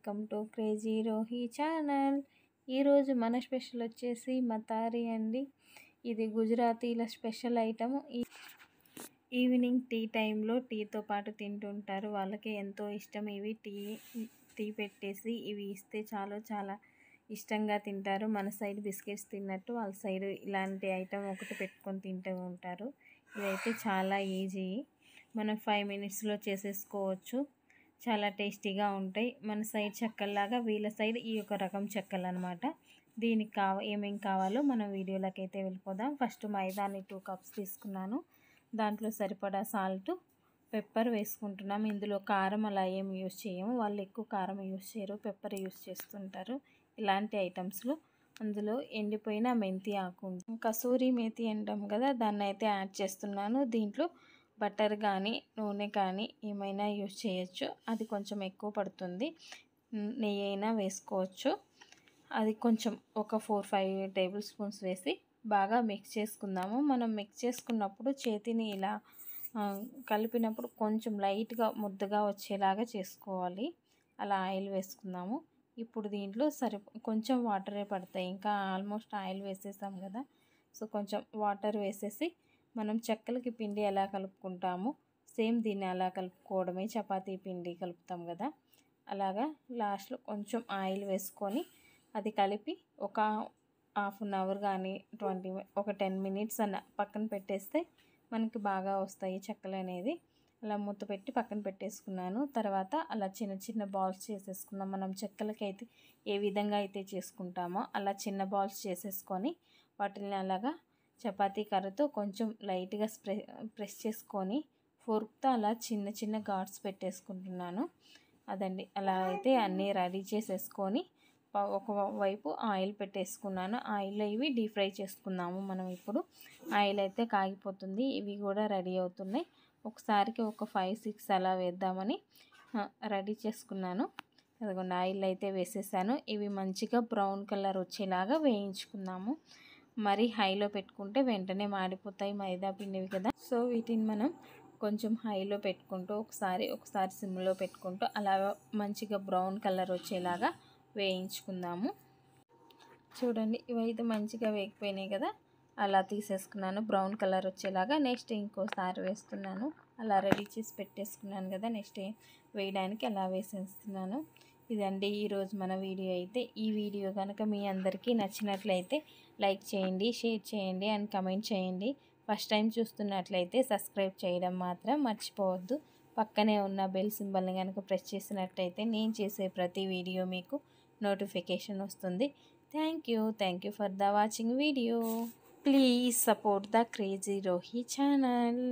Welcome to crazy Rohi channel. ఈరోజు మన special వచ్చేసి మతారి అండి. ఇది గుజరాతీల స్పెషల్ ఐటమ్. ఈవినింగ్ టీ టైంలో టీతో పాటు తింటుంటారు. వాళ్ళకి ఎంతో ఇష్టం. ఇవి టీ టీ పెట్టేసి ఇవి ఇస్తే చాలా చాలా ఇష్టంగా తింటారు. మన సైడ్ బిస్కెట్స్ తిన్నట్టు వాళ్ళ సైడ్ ఇలాంటి ఐటమ్ ఒకటి పెట్టుకొని తింటూ ఉంటారు. ఇదైతే చాలా ఈజీ. మనం ఫైవ్ మినిట్స్లో చేసేసుకోవచ్చు. చాలా టేస్టీగా ఉంటాయి. మన సైడ్ చెక్కల్లాగా వీళ్ళ సైడ్ ఈ యొక్క రకం చెక్కలు అనమాట దీనికి కావ ఏమేం కావాలో మనం వీడియోలోకి అయితే వెళ్ళిపోదాం. ఫస్ట్ మైదాని టూ కప్స్ తీసుకున్నాను. దాంట్లో సరిపడా సాల్ట్ పెప్పర్ వేసుకుంటున్నాం. ఇందులో కారం అలా ఏం యూస్ చేయము. వాళ్ళు ఎక్కువ కారం యూస్ చేయరు పెప్పర్ యూస్ చేస్తుంటారు ఇలాంటి ఐటమ్స్లో. అందులో ఎండిపోయిన మెంతి ఆకు కసూరి మేతి అంటాం కదా దాన్ని అయితే యాడ్ చేస్తున్నాను. దీంట్లో బటర్ కానీ నూనె కానీ ఏమైనా యూస్ చేయొచ్చు. అది కొంచెం ఎక్కువ పడుతుంది. నెయ్యి అయినా వేసుకోవచ్చు. అది కొంచెం ఒక ఫోర్ ఫైవ్ టేబుల్ స్పూన్స్ వేసి బాగా మిక్స్ చేసుకుందాము. మనం మిక్స్ చేసుకున్నప్పుడు చేతిని ఇలా కలిపినప్పుడు కొంచెం లైట్గా ముద్దగా వచ్చేలాగా చేసుకోవాలి. అలా ఆయిల్ వేసుకుందాము. ఇప్పుడు దీంట్లో సరి కొంచెం వాటరే పడతాయి. ఇంకా ఆల్మోస్ట్ ఆయిల్ వేసేసాం కదా. సో కొంచెం వాటర్ వేసేసి మనం చెక్కలకి పిండి ఎలా కలుపుకుంటామో సేమ్ దీన్ని అలా కలుపుకోవడమే. చపాతీ పిండి కలుపుతాం కదా. అలాగా లాస్ట్లో కొంచెం ఆయిల్ వేసుకొని అది కలిపి ఒక హాఫ్ అన్ అవర్ కానీ ట్వంటీ ఒక టెన్ మినిట్స్ అన్న పక్కన పెట్టేస్తే మనకి బాగా వస్తాయి చెక్కలు అనేది. అలా మూత పెట్టి పక్కన పెట్టేసుకున్నాను. తర్వాత అలా చిన్న చిన్న బాల్స్ చేసేసుకున్నాం మనం చెక్కలకి అయితే ఏ విధంగా అయితే చేసుకుంటామో అలా చిన్న బాల్స్ చేసేసుకొని వాటిని అలాగా చపాతీ కర్రతో కొంచెం లైట్గా స్ప్రె ప్రెస్ చేసుకొని ఫోర్క్తో అలా చిన్న చిన్న ఘాట్స్ పెట్టేసుకుంటున్నాను. అదండి. అలా అయితే అన్నీ రెడీ చేసేసుకొని ఒక వైపు ఆయిల్ పెట్టేసుకున్నాను. ఆయిల్ ఇవి డీప్ ఫ్రై చేసుకున్నాము మనం ఇప్పుడు. ఆయిల్ అయితే కాగిపోతుంది. ఇవి కూడా రెడీ అవుతున్నాయి. ఒకసారికి ఒక ఫైవ్ సిక్స్ అలా వేద్దామని రెడీ చేసుకున్నాను. అదిగోండి. ఆయిల్ అయితే వేసేసాను. ఇవి మంచిగా బ్రౌన్ కలర్ వచ్చేలాగా వేయించుకుందాము. మరి హైలో పెట్టుకుంటే వెంటనే మాడిపోతాయి మైదా పిండివి కదా. సో వీటిని మనం కొంచెం హైలో పెట్టుకుంటూ ఒకసారి ఒకసారి సిమ్లో పెట్టుకుంటూ అలా మంచిగా బ్రౌన్ కలర్ వచ్చేలాగా వేయించుకుందాము. చూడండి ఇవైతే మంచిగా వేగిపోయినాయి కదా. అలా తీసేసుకున్నాను బ్రౌన్ కలర్ వచ్చేలాగా. నెక్స్ట్ ఇంకోసారి వేస్తున్నాను. అలా రెడీ చేసి పెట్టేసుకున్నాను కదా నెక్స్ట్ వేయడానికి అలా వేసేస్తున్నాను. ఇదండి ఈరోజు మన వీడియో అయితే. ఈ వీడియో కనుక మీ అందరికీ నచ్చినట్లయితే లైక్ చేయండి షేర్ చేయండి అండ్ కమెంట్ చేయండి. ఫస్ట్ టైం చూస్తున్నట్లయితే సబ్స్క్రైబ్ చేయడం మాత్రం మర్చిపోవద్దు. పక్కనే ఉన్న బెల్ సింబల్ని కనుక ప్రెస్ చేసినట్టయితే నేను చేసే ప్రతి వీడియో మీకు నోటిఫికేషన్ వస్తుంది. Thank you. Thank you for the watching video. Please support the crazy Rohi channel.